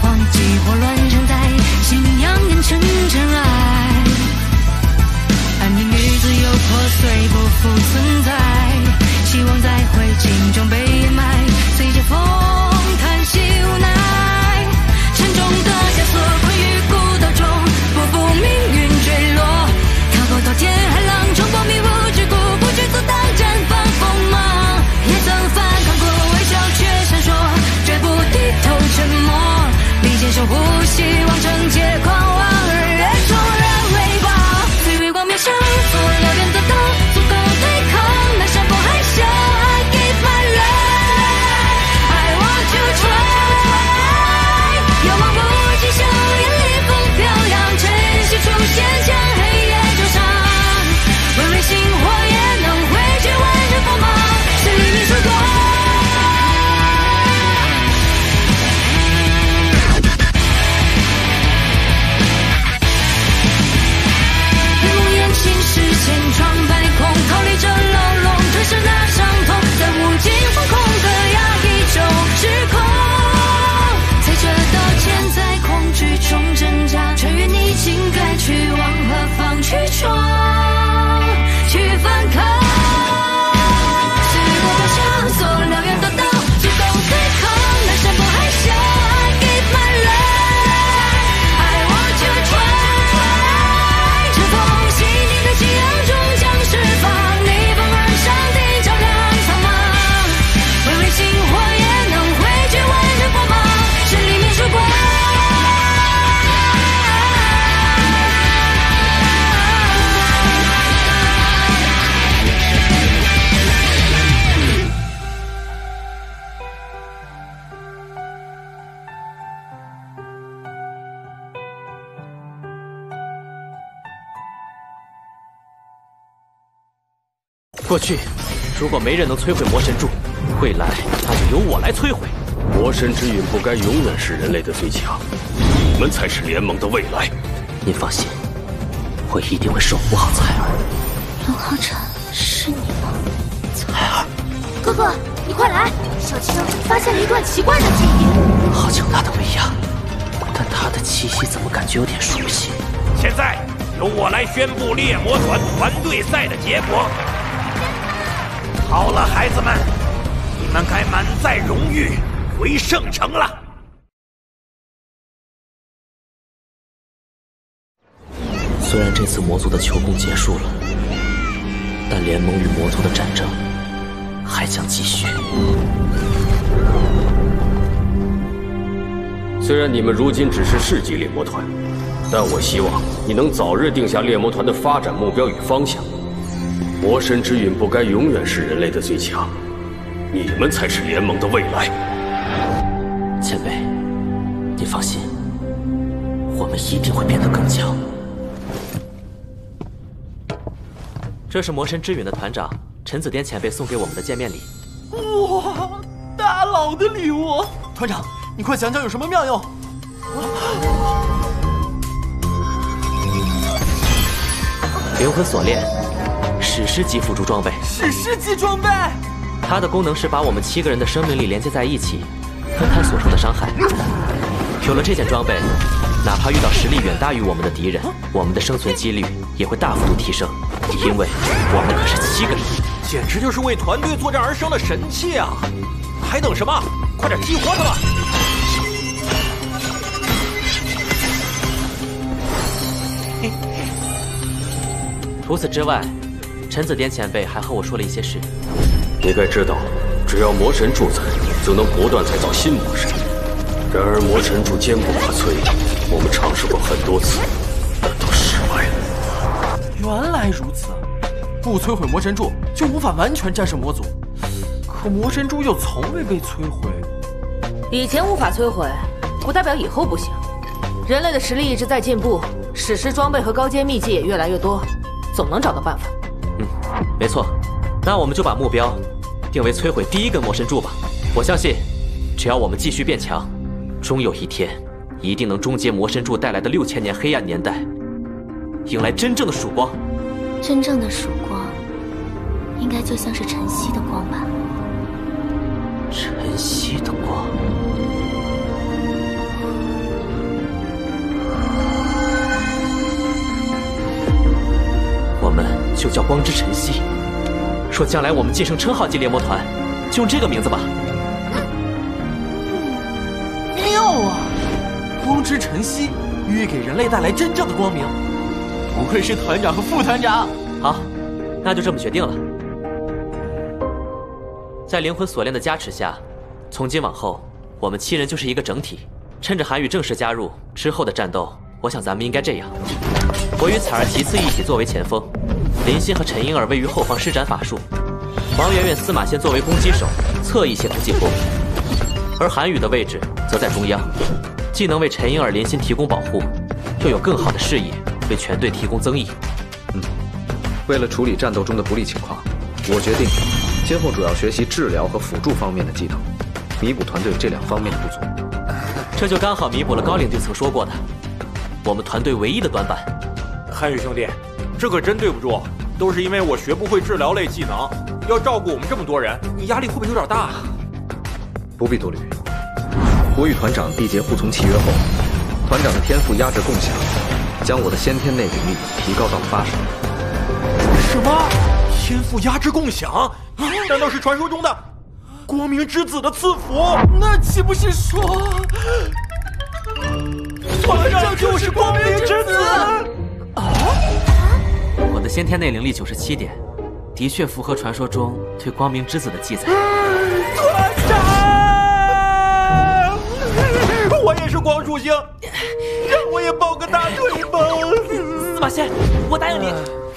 世界荒寂或乱过去，如果没人能摧毁魔神柱，未来那就由我来摧毁。魔神之陨不该永远是人类的最强，你们才是联盟的未来。您放心，我一定会守护好采儿。龙浩辰，是你吗？采儿，哥哥，你快来！小青发现了一段奇怪的记忆。好强大的威压，但他的气息怎么感觉有点熟悉？现在由我来宣布猎魔团团队赛的结果。好了，孩子们，你们该满载荣誉回圣城了。虽然这次魔族的求攻结束了，但联盟与魔族的战争还将继续。虽然你们如今只是市级猎魔团，但我希望你能早日定下猎魔团的发展目标与方向。魔神之陨不该永远是人类的最强，你们才是联盟的未来。前辈，你放心，我们一定会变得更强。这是魔神之陨的团长陈子颠前辈送给我们的见面礼。哇，大佬的礼物！团长，你快讲讲有什么妙用？灵魂锁链，史诗级辅助装备。史诗级装备！它的功能是把我们七个人的生命力连接在一起，分摊所受的伤害。有了这件装备，哪怕遇到实力远大于我们的敌人，我们的生存几率也会大幅度提升，因为我们可是七个人。简直就是为团队作战而生的神器啊！还等什么？快点激活它吧！除此之外，陈子颠前辈还和我说了一些事。你该知道，只要魔神柱在，就能不断再造新魔神。然而魔神柱坚不可摧，我们尝试过很多次，但都失败了。原来如此，不摧毁魔神柱就无法完全战胜魔族。可魔神柱又从未被摧毁。以前无法摧毁，不代表以后不行。人类的实力一直在进步，史诗装备和高阶秘技也越来越多，总能找到办法。嗯，没错。那我们就把目标定为摧毁第一根魔神柱吧。我相信，只要我们继续变强，终有一天，一定能终结魔神柱带来的六千年黑暗年代，迎来真正的曙光。真正的曙光，应该就像是晨曦的光吧。晨曦的光，光之晨曦，说将来我们晋升称号级猎魔团，就用这个名字吧。妙啊！光之晨曦，寓意给人类带来真正的光明。不愧是团长和副团长。好，那就这么决定了。在灵魂锁链的加持下，从今往后，我们七人就是一个整体。趁着韩宇正式加入之后的战斗，我想咱们应该这样：我与彩儿其次一起作为前锋，林欣和陈婴儿位于后方施展法术，王媛媛、司马仙作为攻击手，侧翼协同进攻，而韩宇的位置则在中央，既能为陈婴儿、林欣提供保护，又有更好的视野为全队提供增益。嗯，为了处理战斗中的不利情况，我决定今后主要学习治疗和辅助方面的技能，弥补团队这两方面的不足。这就刚好弥补了高领队曾说过的，我们团队唯一的短板。韩宇兄弟，这可真对不住，都是因为我学不会治疗类技能，要照顾我们这么多人，你压力会不会有点大？不必多虑，我与团长缔结护从契约后，团长的天赋压制共享，将我的先天内灵力提高到了八十。什么？天赋压制共享？难道是传说中的？光明之子的赐福，那岂不是说，团长就是光明之子？啊！我的先天内灵力九十七点，的确符合传说中对光明之子的记载。团长，我也是光属性，让我也抱个大腿吧。司马仙，我答应你。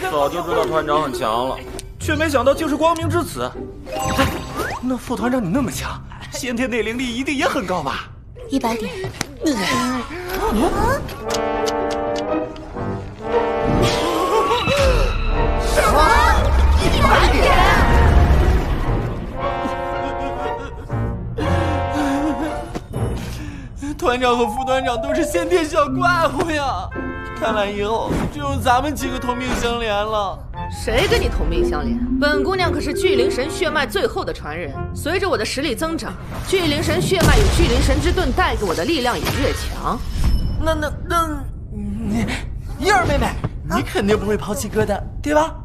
早就知道团长很强了，却没想到竟是光明之子。那副团长你那么强，先天内灵力一定也很高吧？一百点。什团长和副团长都是先天小怪物呀！看来以后只有咱们几个同命相连了。谁跟你同命相连？本姑娘可是巨灵神血脉最后的传人。随着我的实力增长，巨灵神血脉与巨灵神之盾带给我的力量也越强。那那那，你燕儿妹妹，你肯定不会抛弃哥的，对吧？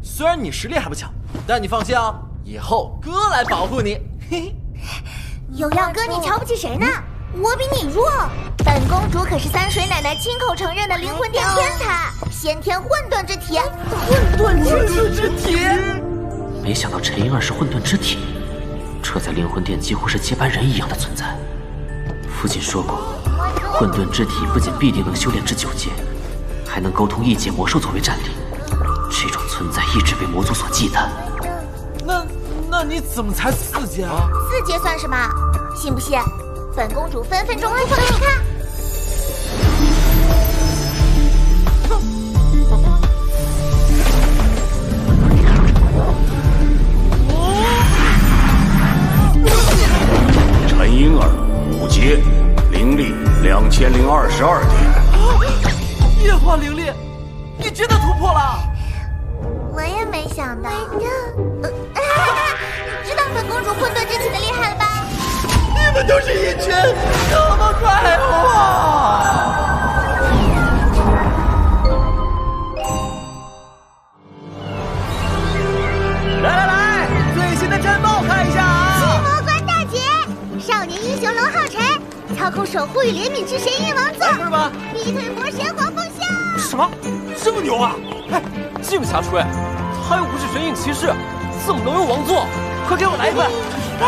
虽然你实力还不强，但你放心啊，以后哥来保护你。嘿嘿，有耀哥，你瞧不起谁呢？我比你弱。本公主可是三水奶奶亲口承认的灵魂殿天才，先天混沌之体。混沌之体？没想到陈婴儿是混沌之体，这在灵魂殿几乎是接班人一样的存在。父亲说过，混沌之体不仅必定能修炼至九阶，还能沟通异界魔兽作为战力。这种存在一直被魔族所忌惮。那那你怎么才四阶啊？四阶算什么？信不信？本公主分分钟突破给你看！陈婴儿五阶，灵力两千零二十二点。液化灵力，你真的突破了！我也没想到。知道本公主混沌之体的们都是一群什么怪物啊！来来来，最新的战报看一下啊！驱魔官大捷，少年英雄龙浩辰操控守护与怜悯之神印王座，是吧？劈腿魔神黄凤香。什么？这么牛啊！哎，净瞎吹！他又不是神印骑士，怎么能有王座？快给我来一份！可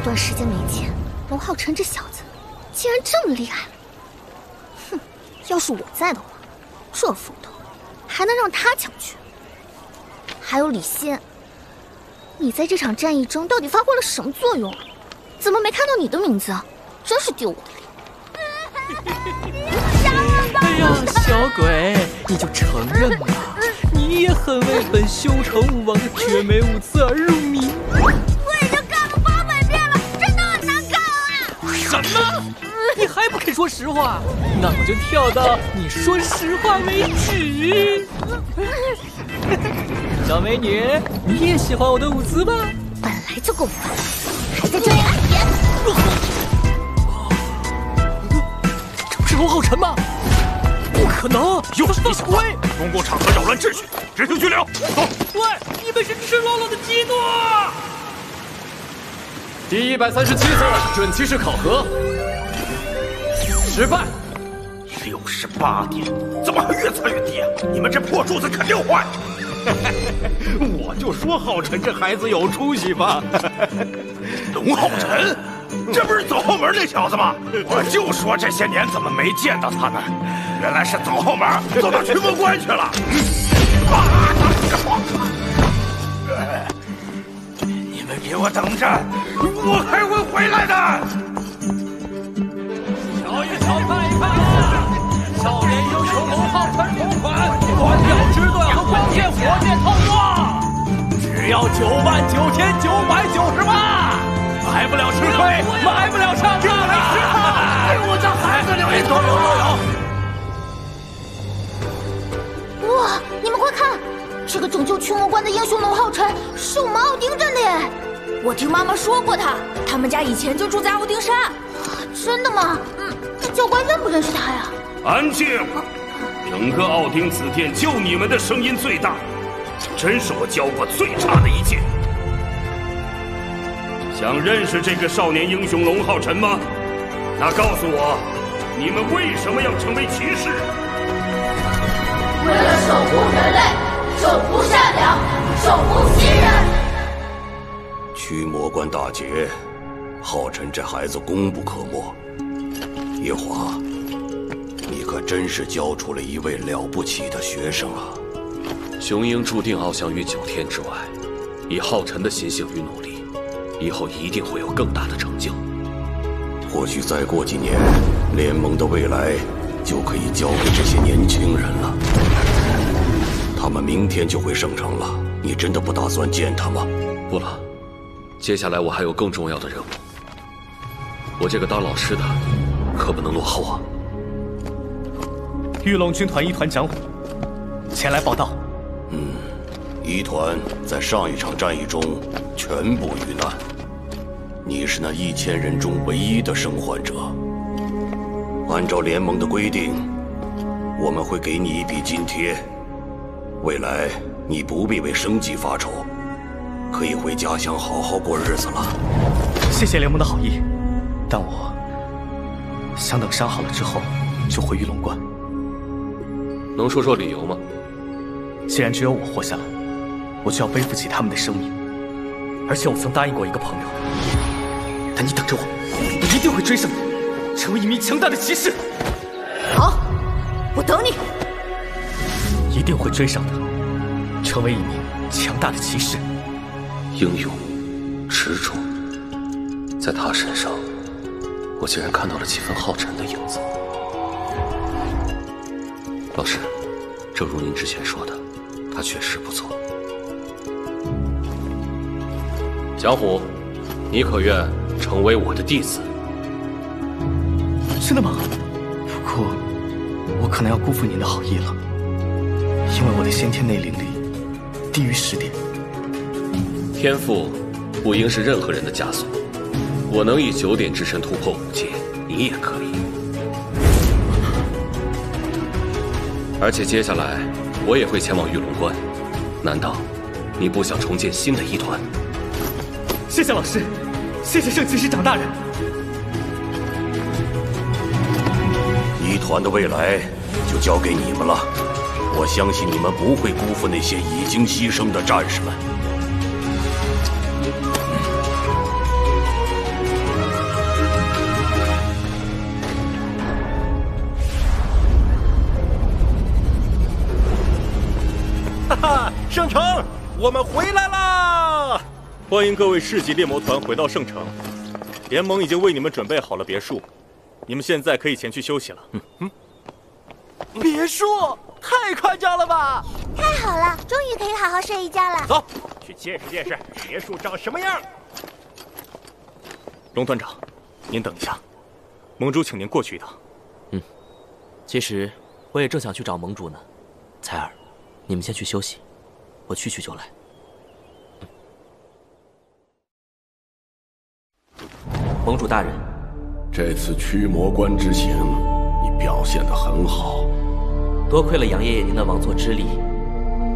一段时间没见，龙浩辰这小子竟然这么厉害了。哼，要是我在的话，这斧头还能让他抢去。还有李欣，你在这场战役中到底发挥了什么作用？怎么没看到你的名字？真是丢我的脸！哎呀，小鬼，你就承认吧，你也很为本修成武王的绝美舞姿而入迷。什么？你还不肯说实话？那我就跳到你说实话为止。小美女，你也喜欢我的舞姿吧？本来就够烦，还在这里碍眼。这不是龙浩辰吗？不可可能！又是你小子，公共场合扰乱秩序，执行拘留。走！喂，你们是赤裸裸的激怒！第一百三十七次准骑士考核，失败。六十八点，怎么还越测越低啊？你们这破柱子肯定坏！我就说浩辰这孩子有出息吧。龙浩辰，这不是走后门那小子吗？我就说这些年怎么没见到他呢？原来是走后门，走到驱魔关去了。你给我等着，我还会回来的。瞧一瞧，看一看啊！少年英雄龙浩辰同款，短表之盾和光剑火箭套装，只要九万九千九百九十八，买不了吃亏，买不了上当啊！给我家孩子留一多留多留。哇，你们快看，这个拯救驱魔关的英雄龙浩辰是我们奥丁镇的耶！我听妈妈说过他，他们家以前就住在奥丁山。真的吗？嗯，那教官认不认识他呀？安静！整个奥丁子殿就你们的声音最大，真是我教过最差的一届。想认识这个少年英雄龙浩辰吗？那告诉我，你们为什么要成为骑士？为了守护人类，守护善良，守护新人。驱魔关大捷，浩辰这孩子功不可没。夜华，你可真是教出了一位了不起的学生啊！雄鹰注定翱翔于九天之外，以浩辰的心性与努力，以后一定会有更大的成就。或许再过几年，联盟的未来就可以交给这些年轻人了。他们明天就会生成了，你真的不打算见他吗？不了，接下来我还有更重要的任务。我这个当老师的。可不能落后啊！御龙军团一团长武前来报道。嗯，一团在上一场战役中全部遇难，你是那一千人中唯一的生还者。按照联盟的规定，我们会给你一笔津贴，未来你不必为生计发愁，可以回家乡好好过日子了。谢谢联盟的好意，但我。想等伤好了之后，就回玉龙关。能说说理由吗？既然只有我活下来，我就要背负起他们的生命。而且我曾答应过一个朋友，但你等着我，我一定会追上你，成为一名强大的骑士。好，我等你。一定会追上的，成为一名强大的骑士。英勇，执着，在他身上。我竟然看到了几分浩辰的影子。老师，正如您之前说的，他确实不错。蒋虎，你可愿成为我的弟子？真的吗？不过，我可能要辜负您的好意了，因为我的先天内灵力低于十点。天赋不应是任何人的枷锁。我能以九点之身突破五阶，你也可以。而且接下来我也会前往玉龙关，难道你不想重建新的一团？谢谢老师，谢谢圣骑士长大人。一团的未来就交给你们了，我相信你们不会辜负那些已经牺牲的战士们。圣城，我们回来啦！欢迎各位市级猎魔团回到圣城，联盟已经为你们准备好了别墅，你们现在可以前去休息了。嗯嗯，别墅太夸张了吧？太好了，终于可以好好睡一觉了。走，去见识见识别墅长什么样。龙团长，您等一下，盟主请您过去一趟。嗯，其实我也正想去找盟主呢。采儿，你们先去休息。我去去就来。盟主大人，这次驱魔关之行，你表现的很好，多亏了杨爷爷您的王座之力，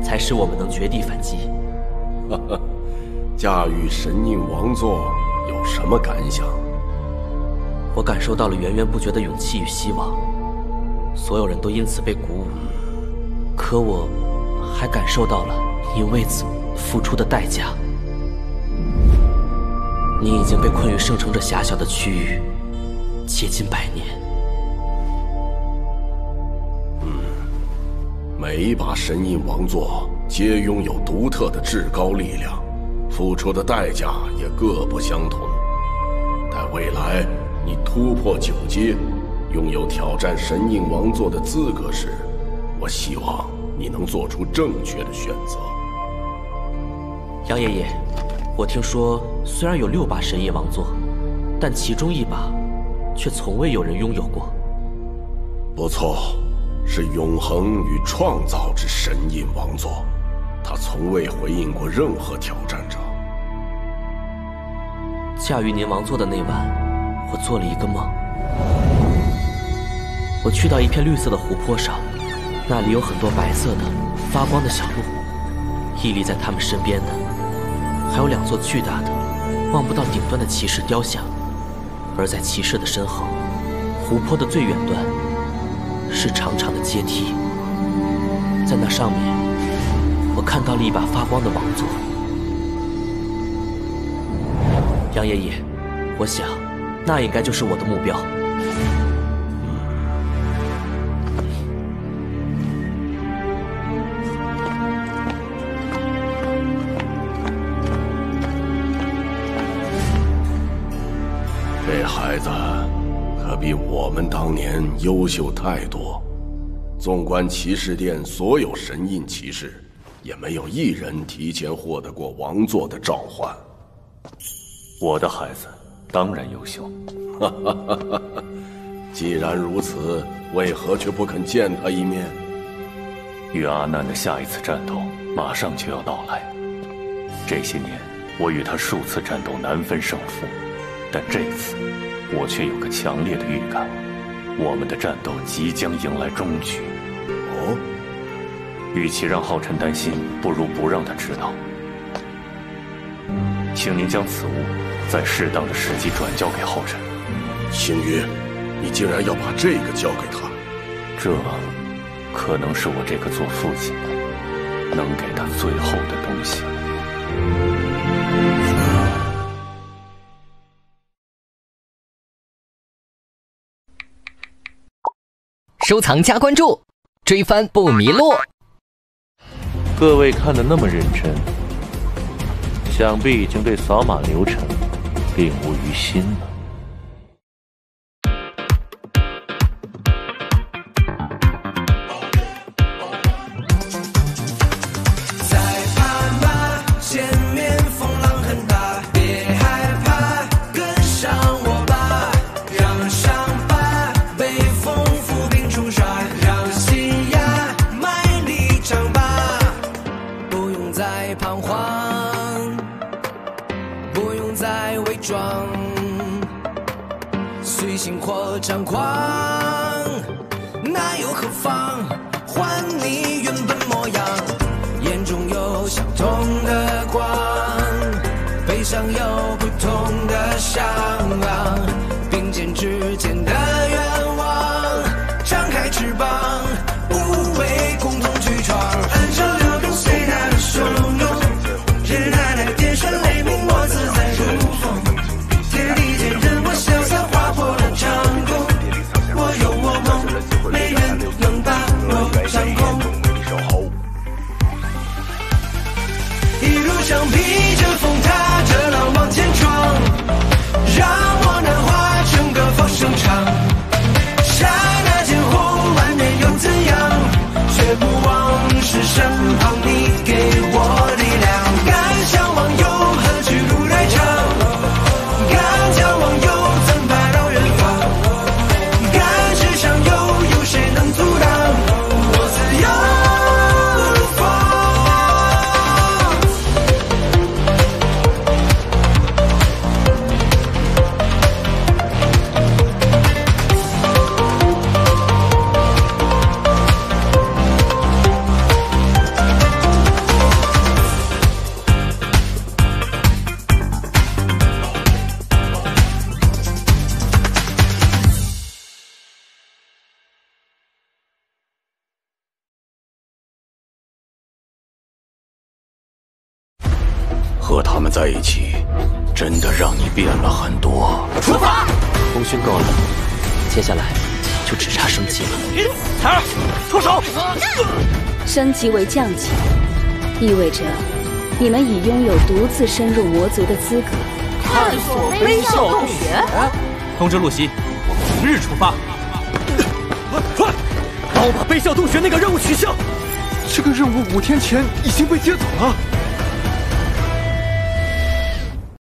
才使我们能绝地反击。哈哈，驾驭神印王座有什么感想？我感受到了源源不绝的勇气与希望，所有人都因此被鼓舞。可我，还感受到了你为此付出的代价。你已经被困于圣城这狭小的区域，接近百年。嗯，每一把神印王座皆拥有独特的至高力量，付出的代价也各不相同。待未来你突破九阶，拥有挑战神印王座的资格时，我希望你能做出正确的选择。杨爷爷，我听说虽然有六把神印王座，但其中一把却从未有人拥有过。不错，是永恒与创造之神印王座，它从未回应过任何挑战者。驾驭您王座的那晚，我做了一个梦。我去到一片绿色的湖泊上，那里有很多白色的、发光的小鹿。屹立在他们身边的，还有两座巨大的、望不到顶端的骑士雕像。而在骑士的身后，湖泊的最远端是长长的阶梯。在那上面，我看到了一把发光的王座。杨爷爷，我想，那应该就是我的目标。孩子可比我们当年优秀太多。纵观骑士殿所有神印骑士，也没有一人提前获得过王座的召唤。我的孩子当然优秀。既然如此，为何却不肯见他一面？与阿难的下一次战斗马上就要到来。这些年，我与他数次战斗难分胜负，但这次，我却有个强烈的预感，我们的战斗即将迎来终局。哦，与其让浩辰担心，不如不让他知道。请您将此物在适当的时机转交给浩辰。星月，你竟然要把这个交给他？这，可能是我这个做父亲的能给他最后的东西。收藏加关注，追番不迷路。各位看的那么认真，想必已经对扫码流程并无于心了。心或张狂，那又何妨？还你原本模样。眼中有相同的光，背上有不同的伤，并肩之间和他们在一起，真的让你变了很多。出发！功勋够了，接下来就只差升级了。彩儿，出手！升级为将级，意味着你们已拥有独自深入魔族的资格。探索微笑洞穴。通知露西，我们明日出发。快，帮我把微笑洞穴那个任务取消。这个任务五天前已经被接走了。